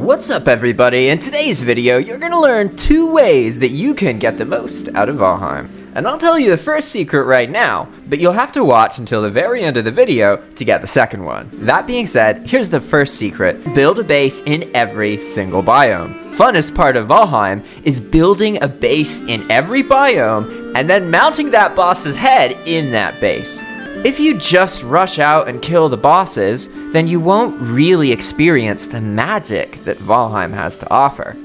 What's up everybody? In today's video, you're gonna learn two ways that you can get the most out of Valheim. And I'll tell you the first secret right now, but you'll have to watch until the very end of the video to get the second one. That being said, here's the first secret. Build a base in every single biome. Funnest part of Valheim is building a base in every biome and then mounting that boss's head in that base. If you just rush out and kill the bosses, then you won't really experience the magic that Valheim has to offer.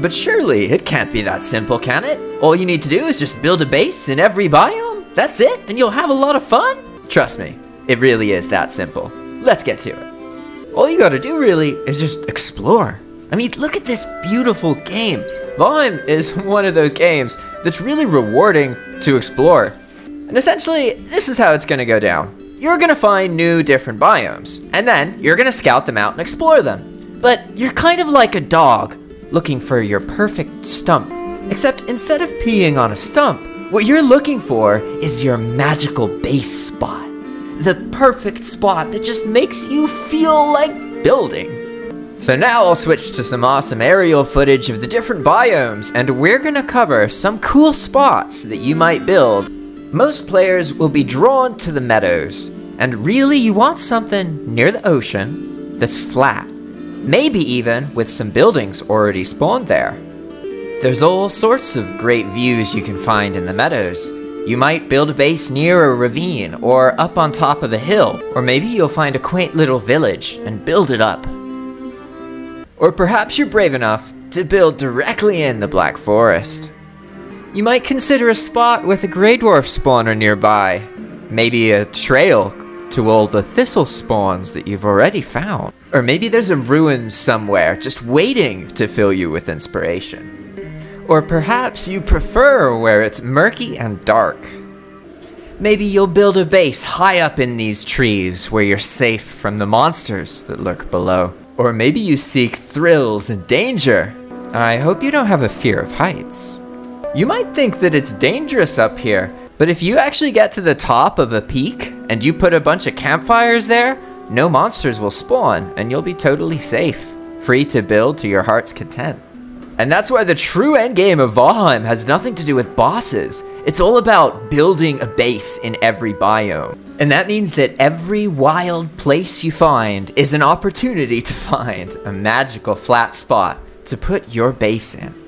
But surely it can't be that simple, can it? All you need to do is just build a base in every biome, that's it, and you'll have a lot of fun? Trust me, it really is that simple. Let's get to it. All you gotta do really is just explore. I mean, look at this beautiful game. Valheim is one of those games that's really rewarding to explore. And essentially, this is how it's gonna go down. You're gonna find new different biomes, and then you're gonna scout them out and explore them. But you're kind of like a dog looking for your perfect stump. Except instead of peeing on a stump, what you're looking for is your magical base spot. The perfect spot that just makes you feel like building. So now I'll switch to some awesome aerial footage of the different biomes, and we're gonna cover some cool spots that you might build most players will be drawn to the meadows, and really you want something near the ocean that's flat. Maybe even with some buildings already spawned there. There's all sorts of great views you can find in the meadows. You might build a base near a ravine or up on top of a hill, or maybe you'll find a quaint little village and build it up. Or perhaps you're brave enough to build directly in the Black Forest. You might consider a spot with a Grey Dwarf spawner nearby. Maybe a trail to all the thistle spawns that you've already found. Or maybe there's a ruin somewhere just waiting to fill you with inspiration. Or perhaps you prefer where it's murky and dark. Maybe you'll build a base high up in these trees where you're safe from the monsters that lurk below. Or maybe you seek thrills and danger. I hope you don't have a fear of heights. You might think that it's dangerous up here, but if you actually get to the top of a peak and you put a bunch of campfires there, no monsters will spawn and you'll be totally safe, free to build to your heart's content. And that's why the true endgame of Valheim has nothing to do with bosses. It's all about building a base in every biome. And that means that every wild place you find is an opportunity to find a magical flat spot to put your base in.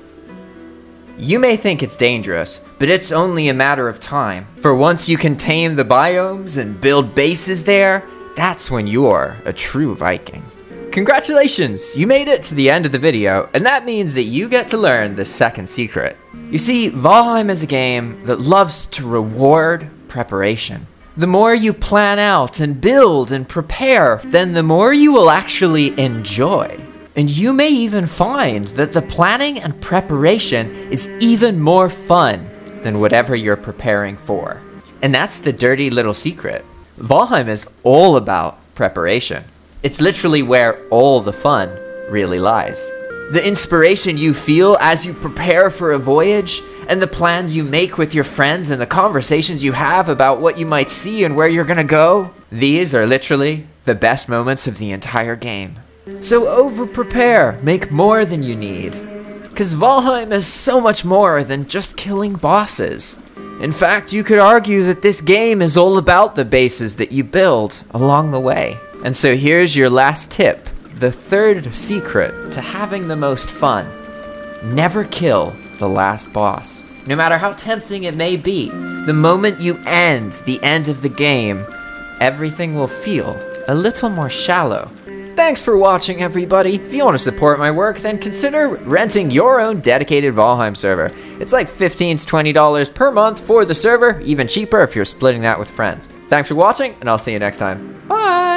You may think it's dangerous, but it's only a matter of time. For once you can tame the biomes and build bases there, that's when you're a true Viking. Congratulations, you made it to the end of the video, and that means that you get to learn the second secret. You see, Valheim is a game that loves to reward preparation. The more you plan out and build and prepare, then the more you will actually enjoy. And you may even find that the planning and preparation is even more fun than whatever you're preparing for. And that's the dirty little secret. Valheim is all about preparation. It's literally where all the fun really lies. The inspiration you feel as you prepare for a voyage, and the plans you make with your friends, and the conversations you have about what you might see and where you're gonna go, these are literally the best moments of the entire game. So over-prepare, make more than you need. Cause Valheim is so much more than just killing bosses. In fact, you could argue that this game is all about the bases that you build along the way. And so here's your last tip, the third secret to having the most fun. Never kill the last boss. No matter how tempting it may be, the moment you end the end of the game, everything will feel a little more shallow Thanks for watching, everybody. If you want to support my work, then consider renting your own dedicated Valheim server. It's like 15 to $20 per month for the server, even cheaper if you're splitting that with friends. Thanks for watching, and I'll see you next time. Bye!